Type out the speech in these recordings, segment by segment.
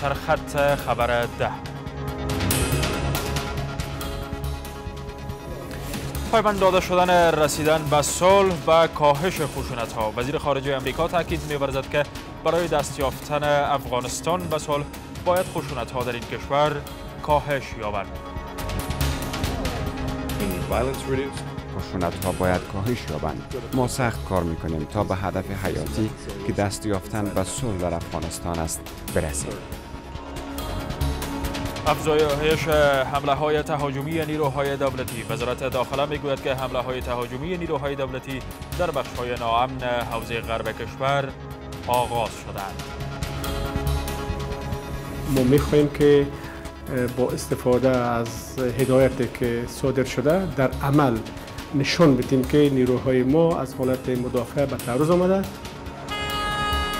سرخط خبر ده. پایبند داده شدن رسیدن به صلح و کاهش خشونت ها وزیر خارجه امریکا تاکید می‌ورزد که برای دست یافتن افغانستان به صلح باید خشونت ها در این کشور کاهش یابند. خشونت ها باید کاهش یابند. ما سخت کار می‌کنیم تا به هدف حیاتی که دست یافتن به صلح در افغانستان است برسیم. افزایش حمله های تهاجمی نیروهای دولتی. وزارت داخله می‌گوید که حمله های تهاجمی نیروهای دولتی در بخش های ناامن حوزه غرب کشور آغاز شدند ما می‌خواهیم که با استفاده از هدایت که صادر شده در عمل نشان بدیم که نیروهای ما از حالت مدافع به تعرض آمده.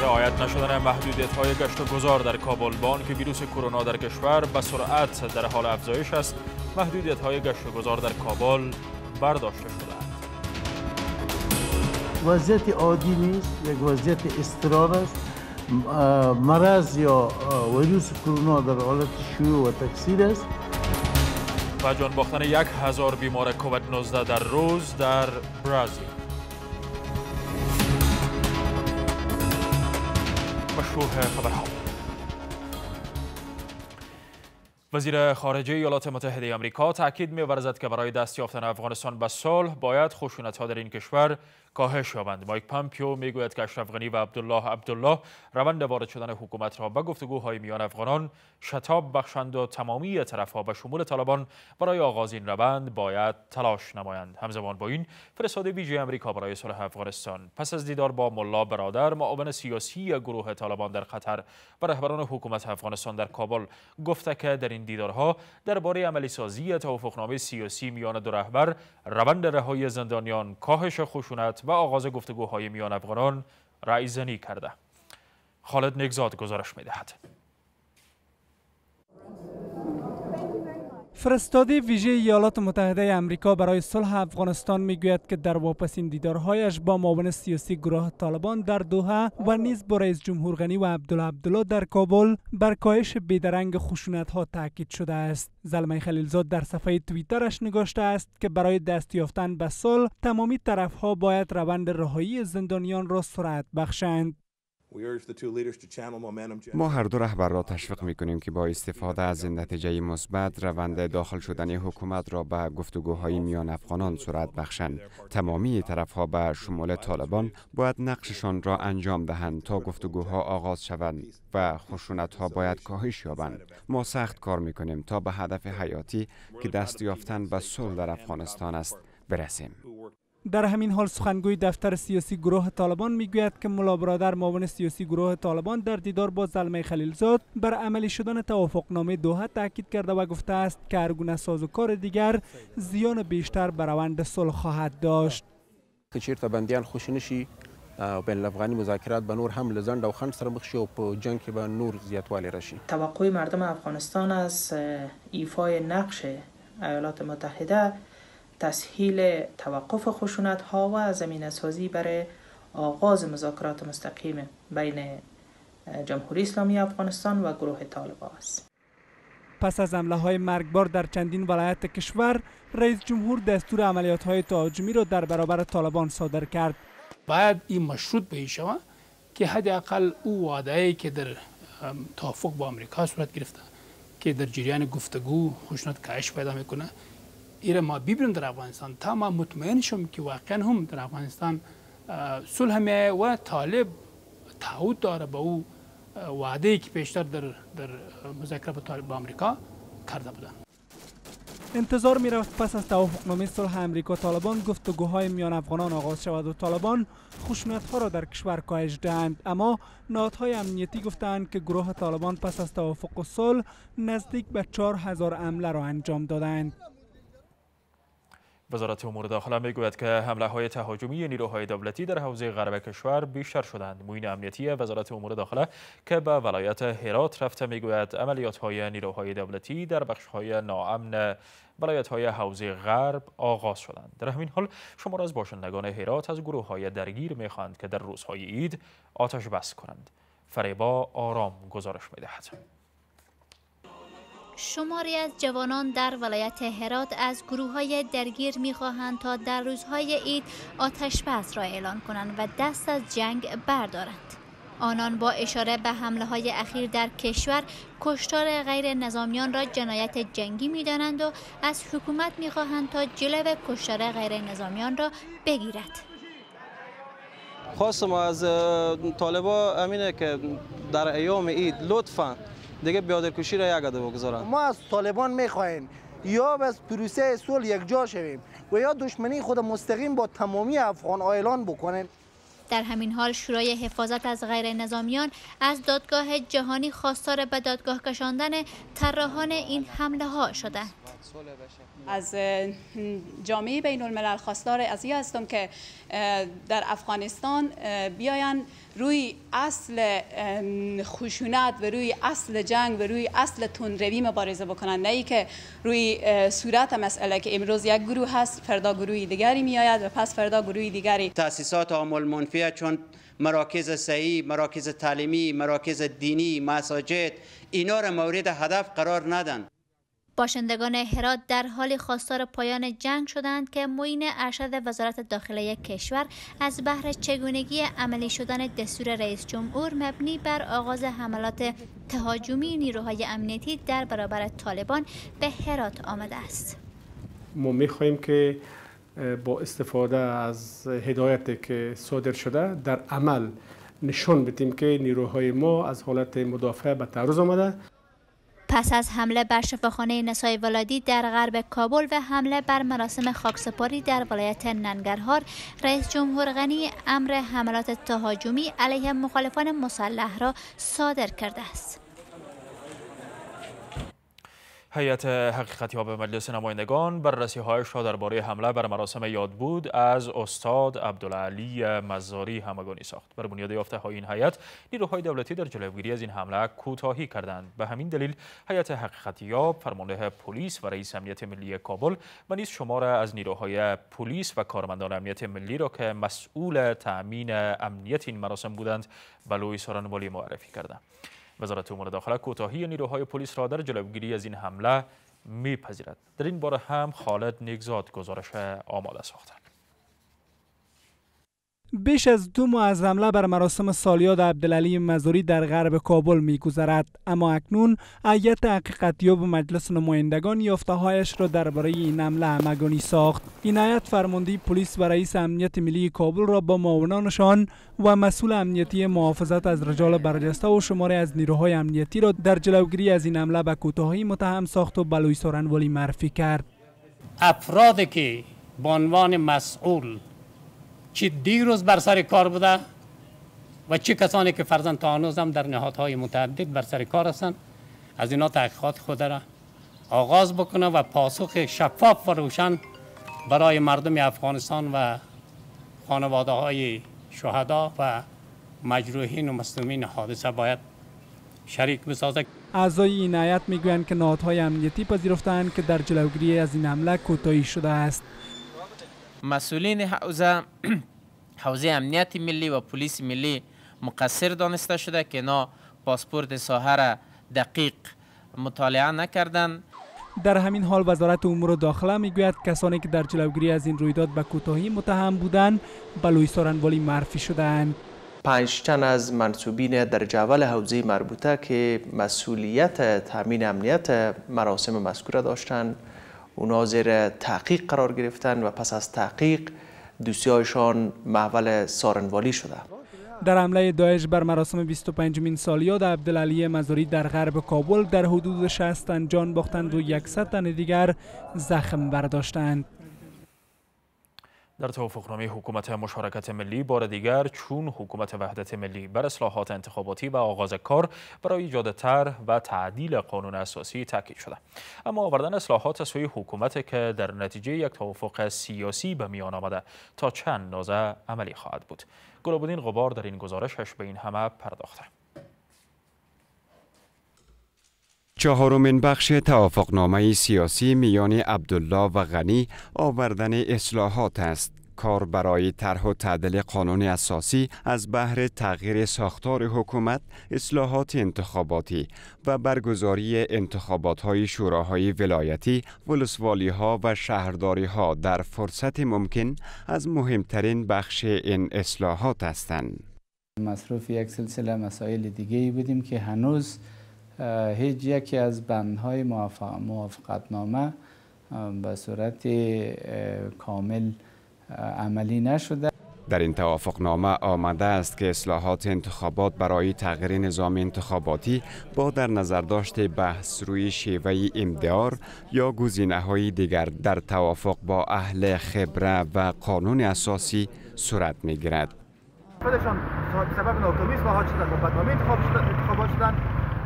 رعایت نشدن محدودیت های گشت و گذار در کابل. بان که ویروس کرونا در کشور به سرعت در حال افزایش است محدودیت های گشت و گذار در کابل برداشته شده وضعیت عادی نیست یک وضعیت استرار است. مرض یا ویروس کرونا در حالت شیوع و تکثیر است. و جان باختن یک هزار بیمار کووید 19 در روز در برازیل. مشروع خبرها. وزیر خارجه ایالات متحده آمریکا تاکید می‌ورزد که برای دست یافتن افغانستان به صلح باید خشونت‌ها در این کشور کاهش یابند. مایک پامپیو می‌گوید که اشرف غنی و عبدالله عبدالله روند وارد شدن حکومت را به گفتگوهای میان افغانان شتاب بخشند و تمامی طرفها به شمول طالبان برای آغاز این روند باید تلاش نمایند. همزمان با این فرستاد ویژه امریکا برای صلح افغانستان. پس از دیدار با ملا برادر معاون سیاسی گروه طالبان در قطر و رهبران حکومت افغانستان در کابل گفته که در این دیدارها درباره عملی سازی توافقنامه سیاسی میان دو رهبر روند رهایی زندانیان کاهش خشونت و آغاز گفتگوهای میان افغانان رأی زنی کرده. خالد نگزاد گزارش می‌دهد. فرستاده ویژه ایالات متحده امریکا برای صلح افغانستان می‌گوید که در واپسین دیدارهایش با معاون سیاسی گروه طالبان در دوحه و نیز با رئیس جمهور غنی و عبدالله عبدالله در کابل بر کاهش بیدرنگ خشونت ها تاکید شده است. زلمه خلیلزاد در صفحه توییترش نگاشته است که برای دست یافتن به صلح تمامی طرفها باید روند رهایی زندانیان را سرعت بخشند. ما هر دو رهبر را تشویق می کنیم که با استفاده از این نتیجه مثبت روند داخل شدن حکومت را به گفتگوهای میان افغانان سرعت بخشند. تمامی طرفها به شمول طالبان باید نقششان را انجام دهند تا گفتگوها آغاز شوند و خشونت ها باید کاهش یابند. ما سخت کار می کنیم تا به هدف حیاتی که دست یافتن به صلح در افغانستان است برسیم. در همین حال سخنگوی دفتر سیاسی گروه طالبان می‌گوید که ملا برادر معاون سیاسی گروه طالبان در دیدار با زلمه خلیلزاد بر عملی شدن توافقنامه دوحه تاکید کرده و گفته است که هر گونه سازوکار دیگر زیان بیشتر بر روند صلح خواهد داشت. که چیرته بندیان خوش نشي بین الافغاني مذاکرات به نور هم لزند او خند سره مخ شي او په جنگ کې به نور زیاتوالی راشي توقع مردم افغانستان از ایفای نقش ایالات متحده تسهیل توقف خشونت ها و زمین سازی برای آغاز مذاکرات مستقیم بین جمهوری اسلامی افغانستان و گروه طالبان است. پس از حمله های مرگبار در چندین ولایت کشور رئیس جمهور دستور عملیات های تهاجمی را در برابر طالبان صادر کرد. باید این مشروط به شوه که حداقل او وعده که در توافق با امریکا صورت گرفته که در جریان گفتگو خشونت کاهش پیدا می‌کنه. ایره ما ببینیم در افغانستان. تا ما مطمئن شم که واقعا هم در افغانستان صلح می و طالب تعهد داره به او وعده که پیشتر در در مذاکره با آمریکا کرده بودن انتظار می رفت پس از توافقنامه صلح امریکا طالبان گفتگوهای میان افغانان آغاز شود و طالبان خشونت ها را در کشور کاهش دهند. اما نهادهای امنیتی گفتند که گروه طالبان پس از توافق صلح نزدیک به 4000 حمله را انجام دادند. وزارت امور داخله می‌گوید که حمله های تهاجمی نیروهای دولتی در حوزه غرب کشور بیشتر شدند. موین امنیتی وزارت امور داخله که به ولایت هرات رفته می‌گوید عملیات های نیروهای دولتی در بخش های ناامن ولایت های حوزه غرب آغاز شدند. در همین حال شمار از باشندگان هرات از گروه های درگیر می‌خواهند که در روزهای عید آتش بس کنند. فریبا آرام گزارش می‌دهد. شماری از جوانان در ولایت هرات از گروه های درگیر می‌خواهند تا در روزهای عید آتش بس را اعلان کنند و دست از جنگ بردارند. آنان با اشاره به حمله های اخیر در کشور کشتار غیر نظامیان را جنایت جنگی می دانند و از حکومت می خواهند تا جلو کشتار غیر نظامیان را بگیرد. خواستم از طالبا امینه که در ایام عید لطفا دیگه بیادرکشی را یک عده بگذارن. ما از طالبان می‌خواهیم. یا بس پروسه صلح یک جا شویم و یا دشمنی خود مستقیم با تمامی افغان اعلان بکنیم در همین حال شورای حفاظت از غیر نظامیان از دادگاه جهانی خواستار به دادگاه کشاندن طراحان این حمله ها شدند. از جامعه بین الملل خواستار از این هستم که در افغانستان بیاین روی اصل خشونت و روی اصل جنگ و روی اصل تندروی مبارزه بکنن نه ای که روی صورت مسئله که امروز یک گروه هست فردا گروهی دیگری میآید و پس فردا گروهی دیگری تاسیسات عامل منفیه چون مراکز صحی، مراکز تعلیمی، مراکز دینی، مساجد اینا را مورد هدف قرار ندن باشندگان هرات در حال خواستار پایان جنگ شدند که معین ارشد وزارت داخله کشور از بحر چگونگی عملی شدن دستور رئیس جمهور مبنی بر آغاز حملات تهاجمی نیروهای امنیتی در برابر طالبان به هرات آمده است. ما می‌خواهیم که با استفاده از هدایت که صادر شده در عمل نشان بدیم که نیروهای ما از حالت مدافع به تعرض آمده. پس از حمله بر شفاخانه نسای ولادی در غرب کابل و حمله بر مراسم خاکسپاری در ولایت ننگرهار رئیس جمهور غنی امر حملات تهاجمی علیه مخالفان مسلح را صادر کرده است. هیئت حقیقتیاب مجلس نمایندگان بررسی هایش را درباره حمله بر مراسم یاد بود از استاد عبدالعلی مزاری همگانی ساخت. بر بنیاد یافته های این هیئت نیروهای دولتی در جلوگیری از این حمله کوتاهی کردند. به همین دلیل هیئت حقیقتیاب فرمانده پلیس و رئیس امنیت ملی کابل و نیز شمار از نیروهای پلیس و کارمندان امنیت ملی را که مسئول تأمین امنیت این مراسم بودند بلوی سارنوالی معرفی کردند. وزارت امور داخله کوتاهی نیروهای پلیس را در جلوگیری از این حمله میپذیرد. در این باره هم خالد نیگزاد گزارش آماده ساخته. بیش از دو ماه از حمله بر مراسم سالیاد عبدالعلی مزوری در غرب کابل میگذرد. اما اکنون هیئت حقیقتیاب مجلس نمایندگان یافتههایش را درباره این حمله همگانی ساخت. این هیئت فرماندهی پلیس و رئیس امنیت ملی کابل را با معاونانشان و مسئول امنیتی محافظت از رجال برجسته و شماره از نیروهای امنیتی را در جلوگیری از این حمله به کوتاهی متهم ساخت و بلوی سارنوالی معرفی کرد. افرادی که به عنوان مسئول چی دیروز بر سر کار بوده و چه کسانی که فرزن تا هنوز هم در نهادهای متعدد بر سر کار هستند از اینا تحقیقات خود را آغاز بکنه و پاسخ شفاف و روشن برای مردم افغانستان و خانواده های شهدا و مجروحین و مصدومین حادثه باید شریک بسازه اعضای این می‌گویند که نهادهای امنیتی پذیرفتند که در جلوگیری از این حمله کوتاهی شده است. مسئولین حوزه حوزه امنیت ملی و پلیس ملی مقصر دانسته شده که نا پاسپورت ساحه را دقیق مطالعه نکردند در همین حال وزارت امور داخله می‌گوید کسانی که در جلوگیری از این رویداد به کوتاهی متهم بودند به لوی سارنوالی معرفی شدند پنج تن از منصوبین در جول حوزه مربوطه که مسئولیت تامین امنیت مراسم مذکوره داشتند. اونا زیر تحقیق قرار گرفتن و پس از تحقیق دوسیهایشان محول سارنوالی شده در حمله داعش بر مراسم 25 مین سالیاد عبدالعلی مزاری در غرب کابل در حدود 60 تن جان باختند و 100 تن دیگر زخم برداشتند. در توافقنامه حکومت مشارکت ملی بار دیگر چون حکومت وحدت ملی بر اصلاحات انتخاباتی و آغاز کار برای ایجاد طرح و تعدیل قانون اساسی تاکید شده. اما آوردن اصلاحات سوی حکومت که در نتیجه یک توافق سیاسی به میان آمده تا چند نازه عملی خواهد بود. گلابودین غبار در این گزارشش به این همه پرداخته. چهارمین بخش توافقنامه سیاسی میان عبدالله و غنی آوردن اصلاحات است. کار برای طرح و تعدیل قانون اساسی از بهر تغییر ساختار حکومت، اصلاحات انتخاباتی و برگزاری انتخابات های شوراهای ولایتی، ولسوالی ها و شهرداری ها در فرصت ممکن از مهمترین بخش این اصلاحات هستند. مصروف یک سلسله مسائل دیگه ای بودیم که هنوز هیچ یکی از بندهای موافقتنامه به صورت کامل عملی نشده. در این توافقنامه آمده است که اصلاحات انتخابات برای تغییر نظام انتخاباتی با در نظر داشت بحث روی شیوه امدار یا گزینه های دیگر در توافق با اهل خبره و قانون اساسی صورت می گیرد. خودشان سبب ناکامی شدن. و بدنامی انتخاب شدن انتخابات شدن.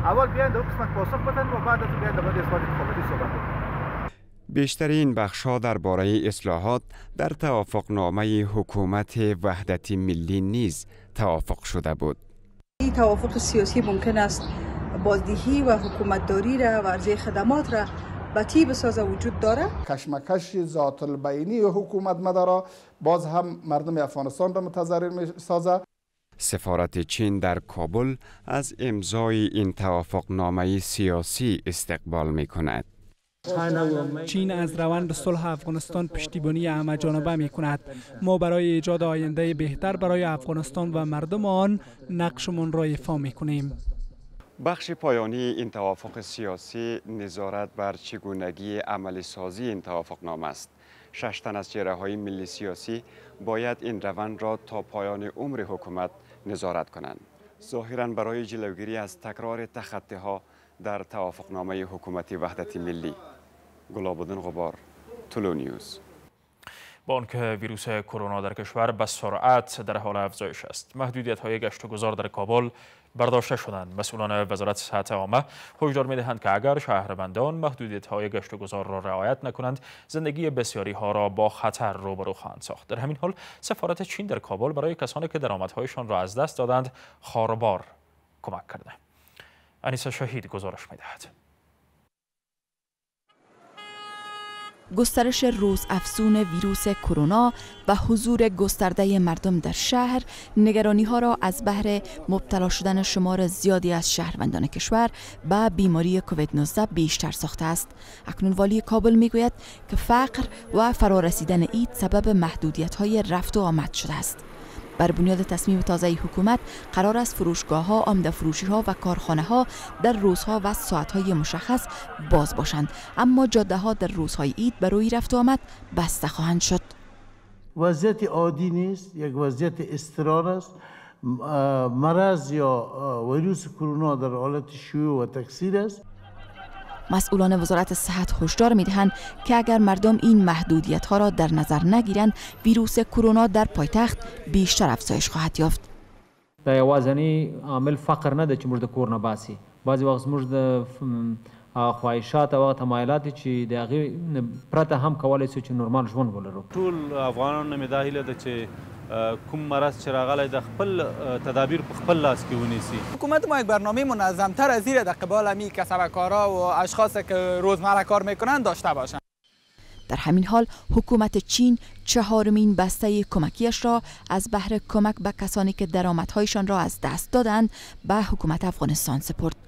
اول بیاین در قسمت پاسخ بدن و بعد از بیاین در مورد اصلاحات انتخاباتی صحبت کنیم. بیشترین بخش ها درباره اصلاحات در توافقنامه حکومت وحدت ملی نیز توافق شده بود. این توافق سیاسی ممکن است بازدهی و حکومتداری را و عرضه خدمات را بطی بسازه وجود داره کشمکش ذات البینی حکومت مدارا باز هم مردم افغانستان را متضرر می سازه سفارت چین در کابل از امضای این توافقنامه سیاسی استقبال می کند. چین از روند صلح افغانستان پشتیبانی همه جانبه می کند. ما برای ایجاد آینده بهتر برای افغانستان و مردم آن نقشمان را ایفا می کنیم بخش پایانی این توافق سیاسی نظارت بر چگونگی عملی سازی این توافقنامه است. شش تن از چهره های ملی سیاسی باید این روند را تا پایان عمر حکومت نظارت کنند. ظاهرا برای جلوگیری از تکرار تخطی ها در توافقنامه حکومتی وحدت ملی. گلابودن غبار طلو نیوز. با آنکه ویروس کرونا در کشور به سرعت در حال افزایش است. محدودیت های گشت و گذار در کابل برداشته شدند. مسئولان وزارت صحت عامه هشدار می‌دهند که اگر شهروندان محدودیت های گشت و گذار را رعایت نکنند زندگی بسیاری ها را با خطر روبرو خواهند ساخت. در همین حال سفارت چین در کابل برای کسانی که درآمدهایشان را از دست دادند خاربار کمک کرده. انیسا شهید گزارش می‌دهد. گسترش روز افزون ویروس کرونا و حضور گسترده مردم در شهر نگرانی ها را از بهر مبتلا شدن شمار زیادی از شهروندان کشور به بیماری کووید 19 بیشتر ساخته است. اکنون والی کابل می‌گوید که فقر و فرارسیدن اید سبب محدودیت های رفت و آمد شده است. بر بنیاد تصمیم تازه حکومت قرار است فروشگاه ها، آمده فروشی ها و کارخانه ها در روزها و ساعت های مشخص باز باشند. اما جاده ها در روزهای عید برای رفت و آمد بسته خواهند شد. وضعیت عادی نیست یک وضعیت استرار است. مرض یا ویروس کرونا در حالت شیوع و تکثیر است. مسئولان وزارت صحت هشدار می‌دهند که اگر مردم این محدودیت ها را در نظر نگیرند ویروس کرونا در پایتخت بیشتر افزایش خواهد یافت. دا یوازنی عامل فقر نه ده چې موږ د کور نه باسي. بعضې وخت زموږ د خواهشات او تمایلات چې د هغې پرته هم کولی شو چې نورمال ژوند ولرو. ټول افغانانو مې دا هیله ده چې کوم مرض چې راغلی د خپل تدابیر په خپل لاس کې ونیسي. حکومت ما یک برنامه منظمتر از زیر در قبال امی کسبکارا و اشخاص که روزمره کار می‌کنن داشته باشند در همین حال حکومت چین چهارمین بسته کمکیش را از بهر کمک به کسانی که درآمدهایشان را از دست دادند به حکومت افغانستان سپرد.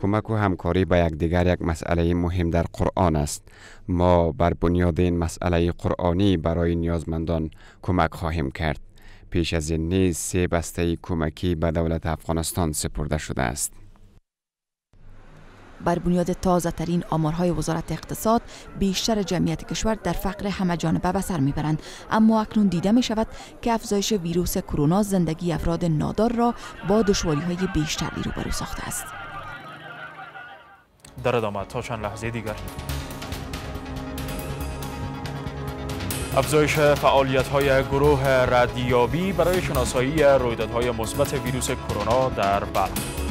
کمک و همکاری با یکدیگر یک مسئله مهم در قرآن است. ما بر بنیاد این مسئله قرآنی برای نیازمندان کمک خواهیم کرد. پیش از این نیز سه بسته کمکی به دولت افغانستان سپرده شده است. بر بنیاد تازه ترین آمارهای وزارت اقتصاد بیشتر جمعیت کشور در فقر همه جانبه به سر می‌برند. اما اکنون دیده می شود که افزایش ویروس کرونا زندگی افراد نادار را با دشواری های بیشتری روبرو ساخته است. در ادامه تا چند لحظه دیگر. افزایش فعالیت های گروه ردیابی برای شناسایی رویدادهای مثبت ویروس کرونا در بلخ.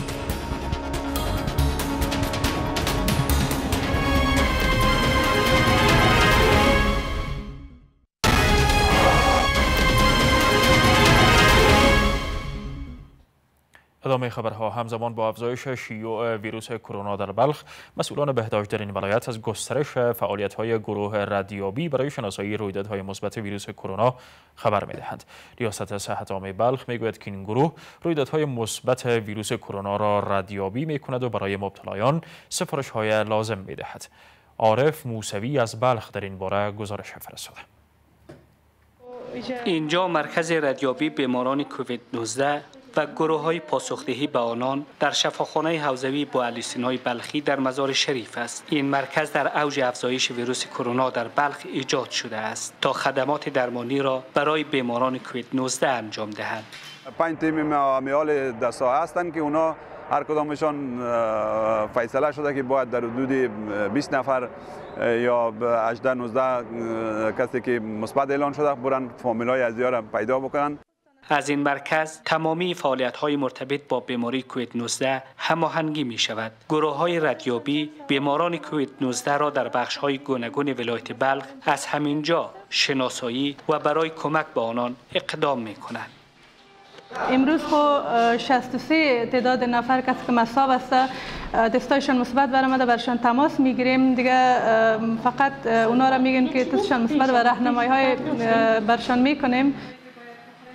ادامه خبرها همزمان با افزایش شیوع ویروس کرونا در بلخ مسئولان بهداشت در این ولایت از گسترش فعالیت های گروه ردیابی برای شناسایی رویدادهای مثبت ویروس کرونا خبر می‌دهند. ریاست صحت عامه بلخ می‌گوید که این گروه رویدادهای مثبت ویروس کرونا را ردیابی می‌کند و برای مبتلایان سفارش های لازم می‌دهد. عارف موسوی از بلخ در این باره گزارش فرستاده. اینجا مرکز ردیابی بیماران کووید 19 و گروه های پاسخدهی به آنان در شفاخانه حوزوی با های بلخی در مزار شریف است. این مرکز در اوج افزایش ویروس کرونا در بلخ ایجاد شده است تا خدمات درمانی را برای بیماران کووید 19 انجام دهند پنج تیم میال دستا هستند که اونا هر کدامشان فیصله شده که باید در حدود 20 نفر یا 18 19 کسی که مثبت اعلان شده برن فامیل های از پیدا بکنن. از این مرکز تمامی فعالیت های مرتبط با بیماری کووید 19 هماهنگی می شود. گروه های ردیابی بیماران کووید 19 را در بخش های گوناگون ولایت بلخ از همینجا شناسایی و برای کمک به آنان اقدام می کنند. امروز خو 63 تعداد نفر کسی که مصاب است تستایشان مثبت برآمده برشان تماس می‌گیریم دیگه فقط اونا را میگن که تستشان مثبت و راهنمایی های برشان می‌کنیم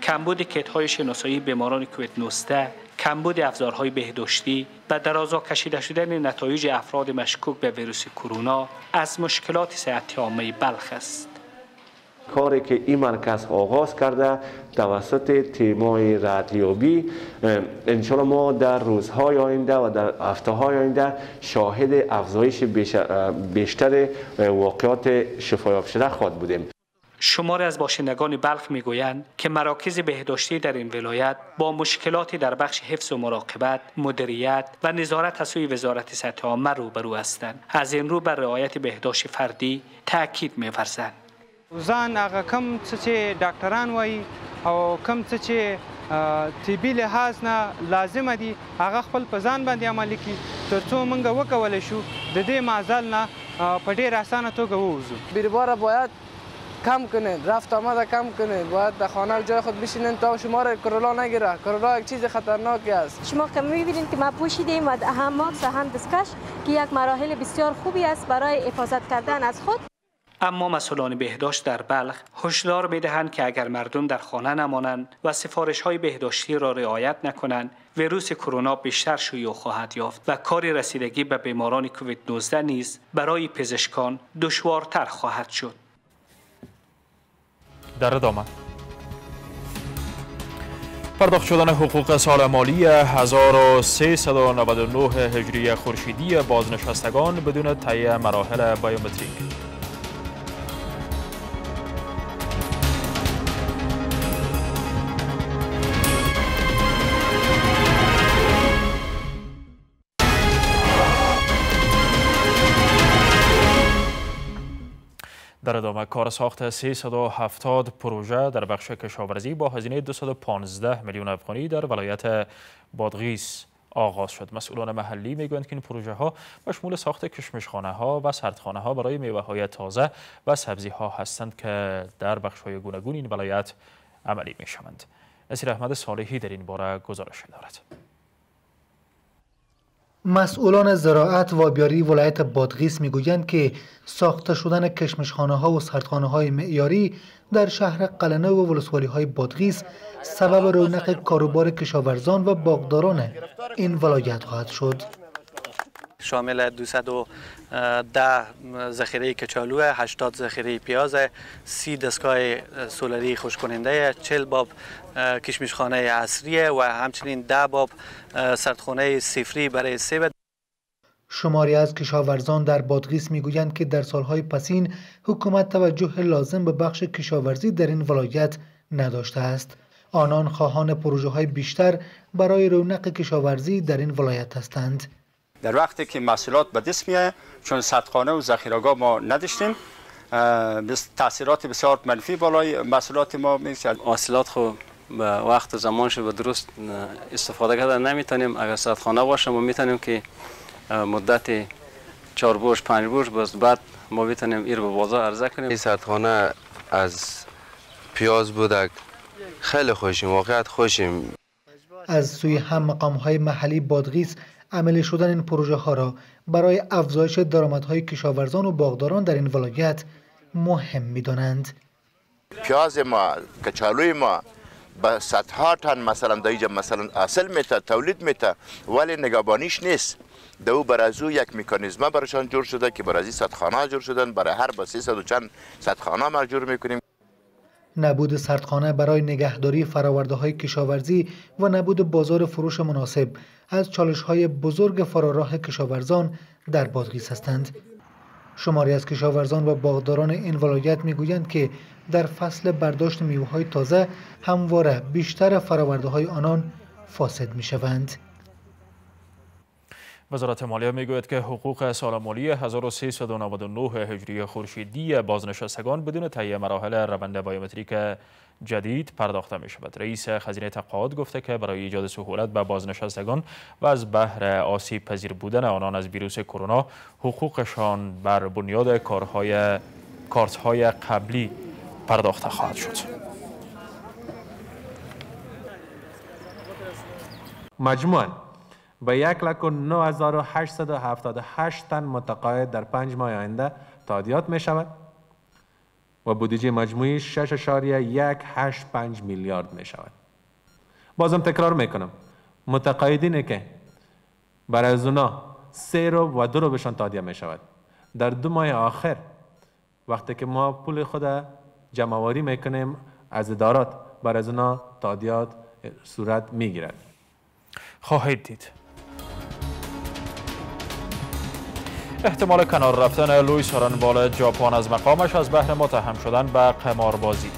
کمبود کت های شناسایی بیماران کووید 19 کمبود افزارهای بهداشتی و درازا کشیده شدن نتایج افراد مشکوک به ویروس کرونا از مشکلات صحت عامه بلخ است. کاری که این مرکز آغاز کرده توسط تیمای ردیابی انشالله ما در روزهای آینده و در هفته های آینده شاهد افزایش بیشتر واقعات شفایاب شده خواهد بودیم. شمار از باشندگان بلخ می‌گویند که مراکز بهداشتی در این ولایت با مشکلاتی در بخش حفظ و مراقبت، مدیریت و نظارت از سوی وزارت سطح عامه روبرو هستند. از این رو بر رعایت بهداشت فردی تاکید می‌ورزند. ځان هغه کم څه چې ډاکټران وایي او کم څه چې طبي لحاظ نه لازمه دي هغه خپل په ځان باندې عملي کړي ترڅو موږ وکولی شو د دې معضل نه په ډېر اسانه توګه ووځو بیروبار باید کم کنید رفت آمد کم کنید باید در خانه جای خود بشینید تا شما را کرونا نگیره. کرونا یک چیز خطرناکی است. شما که می‌بینید که ما پوشیدیم و هم ماکس و هم دستکش که یک مراحل بسیار خوبی است برای حفاظت کردن از خود. اما مسئولان بهداشت در بلخ هشدار می‌دهند که اگر مردم در خانه نمانند و سفارش های بهداشتی را رعایت نکنند ویروس کرونا بیشتر شیوع خواهد یافت و کار رسیدگی به بیماران کووید 19 نیز برای پزشکان دشوارتر خواهد شد. در ادامه. پرداخت شدن حقوق سال مالی 1399 هجری خورشیدی بازنشستگان بدون طی مراحل بیومتریک. در ادامه کار ساخت 370 پروژه در بخش کشاورزی با هزینه 215 میلیون افغانی در ولایت بادغیس آغاز شد. مسئولان محلی می‌گویند که این پروژه ها مشمول ساخت کشمشخانه ها و سردخانه ها برای میوه های تازه و سبزی ها هستند که در بخش های گوناگون این ولایت عملی می شوند نصیر احمد صالحی در این باره گزارش دارد. مسئولان زراعت و آبیاری ولایت بادغیس می‌گویند که ساخته شدن کشمشخانه ها و سردخانه های معیاری در شهر قلنه و ولسوالی های بادغیس سبب رونق کاروبار کشاورزان و باغداران این ولایت خواهد شد. شامل 210 ذخیره کچالو 80 ذخیره پیاز 30 دستگاه سولری خوشکننده 40 باب کشمشخانه عصری و همچنین 10 باب سردخانه سفری برای سیب شماری از کشاورزان در بادغیس می‌گویند که در سالهای پسین حکومت توجه لازم به بخش کشاورزی در این ولایت نداشته است. آنان خواهان پروژه های بیشتر برای رونق کشاورزی در این ولایت هستند. در وقتی که محصولات به دست میه چون صدخانه و ذخیره‌گاه ما نداشتیم تاثیرات بسیار منفی بالای محصولات ما میشه حاصلات خو به وقت زمانش به درست استفاده کردن نمی‌تونیم. اگر صدخانه باشه ما می‌تونیم که مدت چهار بوش پنج بوش باز بعد ما بتونیم ایر به بازار عرضه کنیم. این صدخانه از پیاز بودک. خیلی خوشیم واقعیت خوشیم. از سوی هم مقام های محلی بادغیس عملی شدن این پروژه ها را برای افزایش درآمدهای کشاورزان و باغداران در این ولایت مهم می دانند. پیاز ما کچالوی ما به صدها تن مثلا در اینجا مثلا اصل میته تولید میته ولی نگهبانیش نیست. دو او یک مکانیزم برشان جور شده که بر از این صدخانه جور شدن. برای هر با 300 و چند صدخانه ما جور می‌کنیم. نبود سردخانه برای نگهداری فراورده های کشاورزی و نبود بازار فروش مناسب. از چالش های بزرگ فراراه کشاورزان در بادغیس هستند. شماری از کشاورزان و باغداران این ولایت می‌گویند که در فصل برداشت میوه های تازه همواره بیشتر فراورده های آنان فاسد می شوند. وزارت مالیه می‌گوید که حقوق سال مالی 1399 هجری خورشیدی بازنشستگان بدون تهیه مراحل روند بایومتریک جدید پرداخته می شود. رئیس خزینه تقاعد گفته که برای ایجاد سهولت به بازنشستگان و از بهر آسیب پذیر بودن آنان از ویروس کرونا حقوقشان بر بنیاد کارهای کارت های قبلی پرداخته خواهد شد. مجموعاً به یک لک و تن متقاعد در پنج ماه آینده تادیات می شود و بودجه مجموعی 6.185 میلیارد می شود بازم تکرار می کنم متقاعدینه که برای از اونا سه رو و دو رو بهشان تادیه می شود در دو ماه آخر وقتی که ما پول خود جمعواری می‌کنیم از ادارات برای از اونا تادیات صورت می‌گیرد. خواهید دید. احتمال کنار رفتن لویس رنوال ژاپن از مقامش از بهر متهم شدن به قماربازی.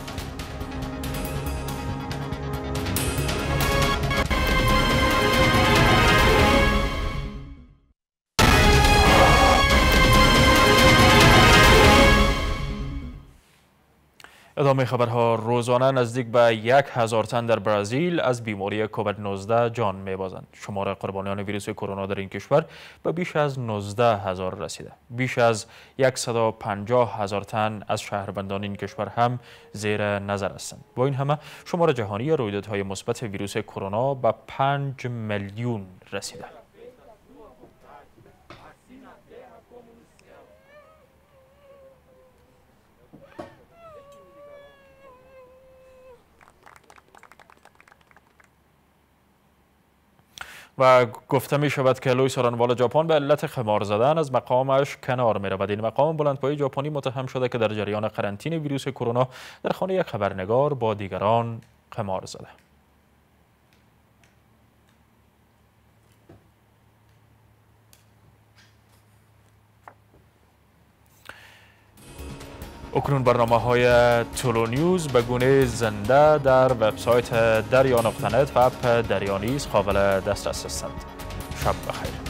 ادامه خبرها روزانه نزدیک به یک هزار تن در برزیل از بیماری کووید 19 جان میبازند. شمار قربانیان ویروس کرونا در این کشور به بیش از 19 هزار رسیده. بیش از 150 هزار تن از شهروندان این کشور هم زیر نظر هستند. با این همه شمار جهانی رویدادهای مثبت ویروس کرونا به 5 میلیون رسیده. و گفته می شود که لوی سرانوال ژاپن به علت خمار زدن از مقامش کنار می رود این مقام بلندپایه ژاپنی متهم شده که در جریان قرنطینه ویروس کرونا در خانه یک خبرنگار با دیگران خمار زده. اکنون برنامه های تولو نیوز به گونه زنده در وبسایت دریا و اپ دریا نیز قابل دسترس هستند. شب بخیر.